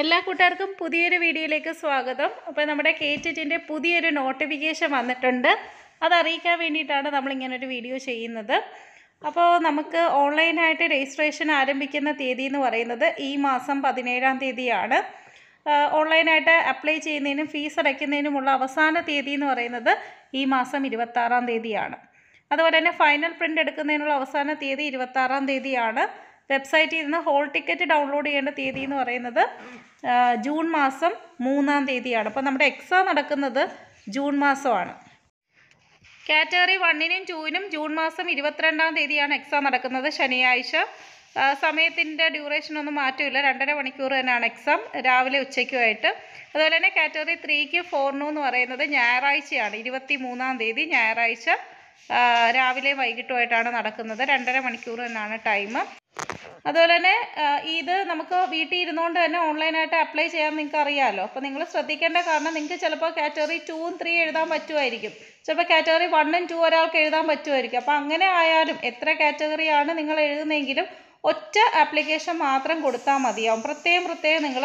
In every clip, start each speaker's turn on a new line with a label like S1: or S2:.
S1: എല്ലാ കൂട്ടുകാർക്കും പുതിയൊരു വീഡിയോയിലേക്ക് സ്വാഗതം. അപ്പോൾ നമ്മുടെ കേറ്റിന്റെ പുതിയൊരു നോട്ടിഫിക്കേഷൻ വന്നിട്ടുണ്ട്. അത് അറിയിക്കാൻ വേണ്ടിയിട്ടാണ് നമ്മളിങ്ങനൊരു വീഡിയോ ചെയ്യുന്നത്. അപ്പോൾ നമുക്ക് ഓൺലൈനായിട്ട് രജിസ്ട്രേഷൻ ആരംഭിക്കുന്ന തീയതി എന്ന് പറയുന്നത് ഈ മാസം പതിനേഴാം തീയതിയാണ്. ഓൺലൈനായിട്ട് അപ്ലൈ ചെയ്യുന്നതിനും ഫീസ് അടയ്ക്കുന്നതിനുമുള്ള അവസാന തീയതി എന്ന് പറയുന്നത് ഈ മാസം ഇരുപത്താറാം തീയതിയാണ്. അതുപോലെ തന്നെ ഫൈനൽ പ്രിന്റ് എടുക്കുന്നതിനുള്ള അവസാന തീയതി ഇരുപത്താറാം തീയതിയാണ്. വെബ്സൈറ്റിൽ നിന്ന് ഹോൾ ടിക്കറ്റ് ഡൗൺലോഡ് ചെയ്യേണ്ട തീയതി എന്ന് പറയുന്നത് ജൂൺ മാസം മൂന്നാം തീയതിയാണ്. അപ്പോൾ നമ്മുടെ എക്സാം നടക്കുന്നത് ജൂൺ മാസമാണ്. കാറ്റഗറി വണ്ണിനും ടൂവിനും ജൂൺ മാസം ഇരുപത്തിരണ്ടാം തീയതിയാണ് എക്സാം നടക്കുന്നത് ശനിയാഴ്ച. സമയത്തിന്റെ ഡ്യൂറേഷനൊന്നും മാറ്റമില്ല. രണ്ടര മണിക്കൂർ തന്നെയാണ് എക്സാം രാവിലെ ഉച്ചയ്ക്കുമായിട്ട്. അതുപോലെ തന്നെ കാറ്റഗറി ത്രീക്ക് ഫോറിനും എന്ന് പറയുന്നത് ഞായറാഴ്ചയാണ്. ഇരുപത്തി മൂന്നാം തീയതി ഞായറാഴ്ച രാവിലെ വൈകിട്ടുമായിട്ടാണ് നടക്കുന്നത്. രണ്ടര മണിക്കൂർ തന്നെയാണ് ടൈം അതുപോലെ തന്നെ ഇത് നമുക്ക് വീട്ടിൽ ഇരുന്നുകൊണ്ട് തന്നെ ഓൺലൈനായിട്ട് അപ്ലൈ ചെയ്യാൻ നിങ്ങൾക്ക് അറിയാമല്ലോ അപ്പോൾ നിങ്ങൾ ശ്രദ്ധിക്കേണ്ട കാരണം നിങ്ങൾക്ക് ചിലപ്പോൾ കാറ്റഗറി ടൂവും ത്രീ എഴുതാൻ പറ്റുമായിരിക്കും. ചിലപ്പോൾ കാറ്റഗറി വണ്ണും ടു ഒരാൾക്ക് എഴുതാൻ പറ്റുമായിരിക്കും. അപ്പോൾ അങ്ങനെ ആയാലും എത്ര കാറ്റഗറിയാണ് നിങ്ങൾ എഴുതുന്നതെങ്കിലും ഒറ്റ ആപ്ലിക്കേഷൻ മാത്രം കൊടുത്താൽ മതിയാവും. പ്രത്യേകം പ്രത്യേകം നിങ്ങൾ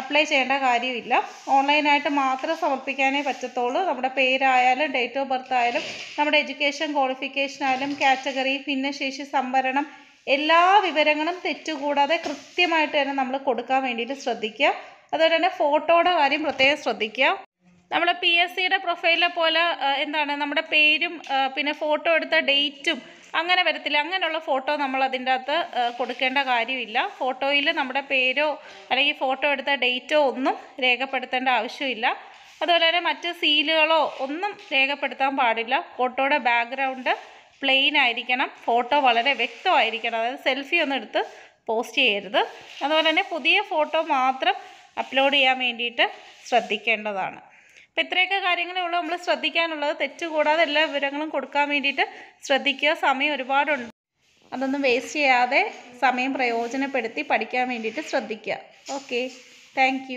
S1: അപ്ലൈ ചെയ്യേണ്ട കാര്യമില്ല. ഓൺലൈനായിട്ട് മാത്രം സമർപ്പിക്കാനേ പറ്റത്തുള്ളൂ. നമ്മുടെ പേരായാലും ഡേറ്റ് ഓഫ് ബർത്ത് ആയാലും നമ്മുടെ എഡ്യൂക്കേഷൻ ക്വാളിഫിക്കേഷൻ ആയാലും കാറ്റഗറി ഭിന്നശേഷി സംവരണം എല്ലാ വിവരങ്ങളും തെറ്റുകൂടാതെ കൃത്യമായിട്ട് തന്നെ നമ്മൾ കൊടുക്കാൻ വേണ്ടിയിട്ട് ശ്രദ്ധിക്കുക. അതുപോലെ തന്നെ ഫോട്ടോയുടെ കാര്യം പ്രത്യേകം ശ്രദ്ധിക്കുക. നമ്മൾ പി എസ് സിയുടെ പ്രൊഫൈലിലെ പോലെ എന്താണ് നമ്മുടെ പേരും പിന്നെ ഫോട്ടോ എടുത്ത ഡേറ്റും അങ്ങനെ വരത്തില്ല. അങ്ങനെയുള്ള ഫോട്ടോ നമ്മൾ അതിന്റെ അകത്ത് കൊടുക്കേണ്ട കാര്യമില്ല. ഫോട്ടോയിൽ നമ്മുടെ പേരോ അല്ലെങ്കിൽ ഫോട്ടോ എടുത്ത ഡേറ്റോ ഒന്നും രേഖപ്പെടുത്തേണ്ട ആവശ്യമില്ല. അതുപോലെ തന്നെ മറ്റ് സീലുകളോ ഒന്നും രേഖപ്പെടുത്താൻ പാടില്ല. ഫോട്ടോയുടെ ബാക്ക്ഗ്രൗണ്ട് പ്ലെയിൻ ആയിരിക്കണം. ഫോട്ടോ വളരെ വ്യക്തമായിരിക്കണം. അതായത് സെൽഫി ഒന്നും എടുത്ത് പോസ്റ്റ് ചെയ്യരുത്. അതുപോലെ തന്നെ പുതിയ ഫോട്ടോ മാത്രം അപ്ലോഡ് ചെയ്യാൻ വേണ്ടിയിട്ട് ശ്രദ്ധിക്കേണ്ടതാണ്. അപ്പോൾ ഇത്രയൊക്കെ കാര്യങ്ങളേ ഉള്ളൂ. നമ്മൾ ശ്രദ്ധിക്കാനുള്ളത് തെറ്റുകൂടാതെ എല്ലാ വിവരങ്ങളും കൊടുക്കാൻ വേണ്ടിയിട്ട് ശ്രദ്ധിക്കുക. സമയം ഒരുപാടുണ്ട്. അതൊന്നും വേസ്റ്റ് ചെയ്യാതെ സമയം പ്രയോജനപ്പെടുത്തി പഠിക്കാൻ വേണ്ടിയിട്ട് ശ്രദ്ധിക്കുക. Okay thank